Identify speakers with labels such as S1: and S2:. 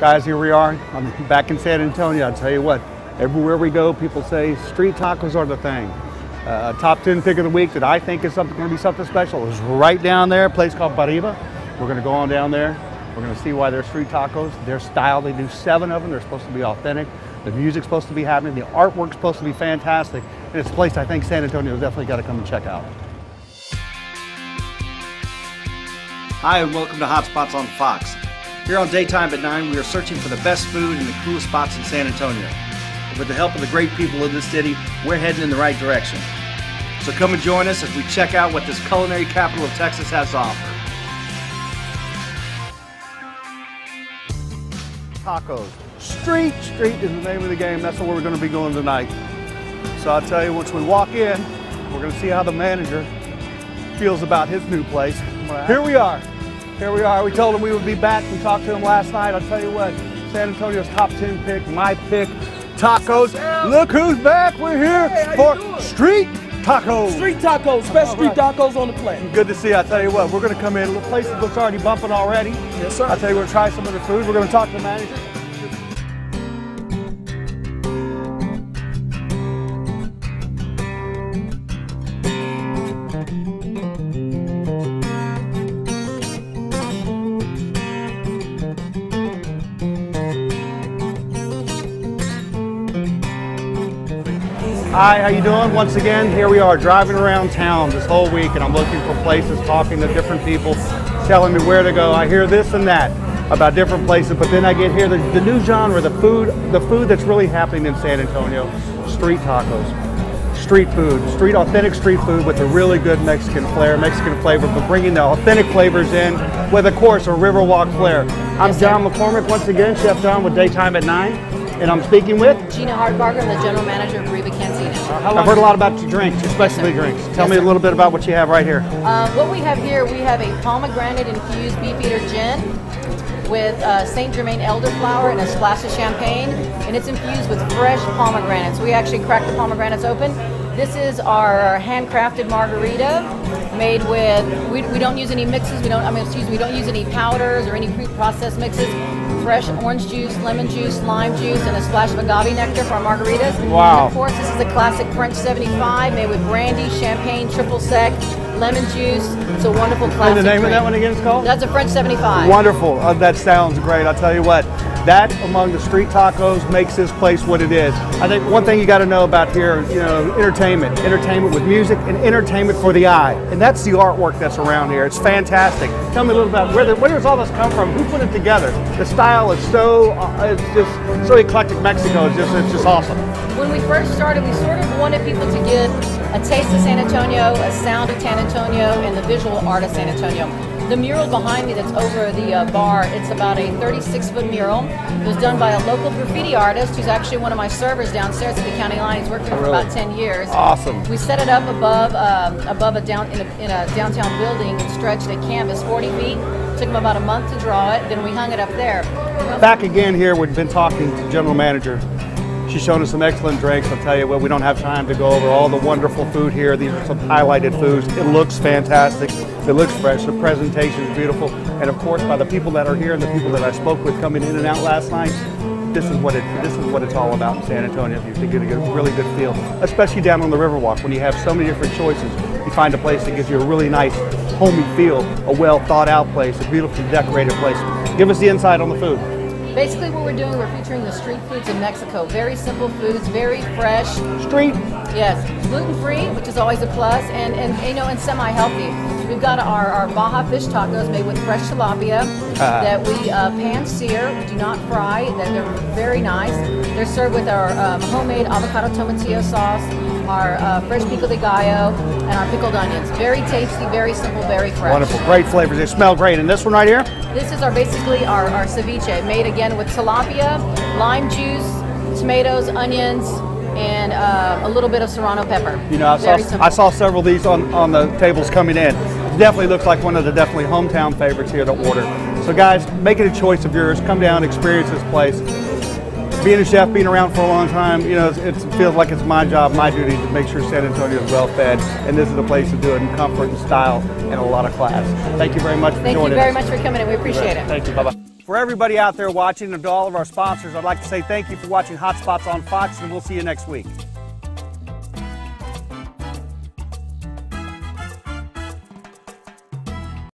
S1: Guys, here we are. I'm back in San Antonio. I'll tell you what, everywhere we go, people say street tacos are the thing. Uh, top 10 pick of the week that I think is something going to be something special is right down there, a place called Barriba. We're going to go on down there. We're going to see why they're street tacos. Their style, they do seven of them. They're supposed to be authentic. The music's supposed to be happening. The artwork's supposed to be fantastic. And it's a place I think San Antonio's definitely got to come and check out.
S2: Hi, and welcome to Hotspots on Fox. Here on Daytime at 9, we are searching for the best food and the coolest spots in San Antonio. With the help of the great people of this city, we're heading in the right direction. So come and join us as we check out what this culinary capital of Texas has to offer.
S1: Tacos. Street Street is the name of the game. That's where we're going to be going tonight. So I'll tell you, once we walk in, we're going to see how the manager feels about his new place. Here we are. Here we are. We told him we would be back. We talked to him last night. I'll tell you what, San Antonio's top 10 pick, my pick, tacos. Look who's back. We're here
S3: Hey,
S1: for
S3: how you doing?
S1: street tacos.
S3: Street tacos, best street tacos on the planet.
S1: Good to see you. I tell you what, we're going to come in. The place looks already bumping already.
S3: Yes, sir.
S1: I'll tell you, we're going to try some of the food. We're going to talk to the manager. Hi, how you doing? Once again, here we are driving around town this whole week, and I'm looking for places, talking to different people, telling me where to go. I hear this and that about different places, but then I get here the, the new genre, the food, the food that's really happening in San Antonio, street tacos, street food, street authentic street food with a really good Mexican flair, Mexican flavor, but bringing the authentic flavors in with, of course, a Riverwalk flair. I'm John McCormick once again, Chef John with Daytime at Nine, and I'm speaking with.
S4: Gina Hartbarger, I'm the general manager of Reba Cantina.
S1: I've heard a lot about your drinks, your specialty
S4: Yes,
S1: drinks. Tell
S4: Yes,
S1: me a little bit about what you have right here.
S4: Uh, what we have here, we have a pomegranate infused beefeater gin with uh, Saint Germain elderflower and a splash of champagne, and it's infused with fresh pomegranates. We actually crack the pomegranates open. This is our handcrafted margarita made with. We, we don't use any mixes. We don't. I mean, excuse me. We don't use any powders or any pre-processed mixes. Fresh orange juice, lemon juice, lime juice, and a splash of agave nectar for our margaritas.
S1: Wow.
S4: And of course, this is a classic French 75 made with brandy, champagne, triple sec, lemon juice. It's a wonderful classic.
S1: And the name of that one again is called?
S4: That's a French 75.
S1: Wonderful. Uh, that sounds great. I'll tell you what, that among the street tacos makes this place what it is. I think one thing you got to know about here, you know, entertainment, entertainment with music and entertainment for the eye. And that's the artwork that's around here. It's fantastic. Tell me a little about where, the, where does all this come from? Who put it together? The style is so, uh, it's just so eclectic. Mexico just, it's just awesome.
S4: When we first started, we sort of wanted people to get a taste of San Antonio, a sound of San Antonio, and the visual art of San Antonio. The mural behind me that's over the uh, bar, it's about a 36 foot mural. It was done by a local graffiti artist who's actually one of my servers downstairs at the county line. He's worked here for
S1: Really?
S4: about 10 years.
S1: Awesome.
S4: We set it up above um, above a down in a, in a downtown building and stretched a canvas 40 feet. Took him about a month to draw it. Then we hung it up there.
S1: Back again here, we've been talking to general manager. She's shown us some excellent drinks. I'll tell you what, we don't have time to go over all the wonderful food here. These are some highlighted foods. It looks fantastic. It looks fresh. The presentation is beautiful. And of course, by the people that are here and the people that I spoke with coming in and out last night, this is what it this is what it's all about in San Antonio. If you get a really good feel, especially down on the Riverwalk, when you have so many different choices, you find a place that gives you a really nice, homey feel, a well thought out place, a beautifully decorated place. Give us the insight on the food.
S4: Basically, what we're doing, we're featuring the street foods of Mexico. Very simple foods, very fresh.
S1: Street
S4: Yes, gluten free, which is always a plus, and, and you know, and semi healthy. We've got our, our Baja fish tacos made with fresh tilapia that we uh, pan sear, we do not fry. They're, they're very nice. They're served with our um, homemade avocado tomatillo sauce, our uh, fresh pico de gallo, and our pickled onions. Very tasty, very simple, very fresh.
S1: Wonderful, great flavors. They smell great. And this one right here,
S4: This is our basically our, our ceviche, made again with tilapia, lime juice, tomatoes, onions, and uh, a little bit of serrano pepper.
S1: you know, I saw I saw several of these on, on the tables coming in. It definitely looks like one of the definitely hometown favorites here to order. So guys, make it a choice of yours. Come down, experience this place. Being a chef, being around for a long time, you know, it feels like it's my job, my duty to make sure San Antonio is well fed, and this is the place to do it in comfort and style and a lot of class. Thank you very much for
S4: Thank you very
S1: us.
S4: much for coming in. We appreciate it.
S1: Thank you. Bye bye. For everybody out there watching and to all of our sponsors, I'd like to say thank you for watching Hot Spots on Fox, and we'll see you next week.